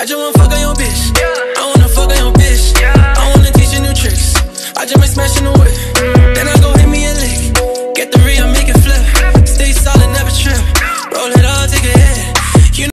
I just wanna fuck on your bitch. I wanna fuck on your bitch. I wanna teach you new tricks. I just been smashing the whip.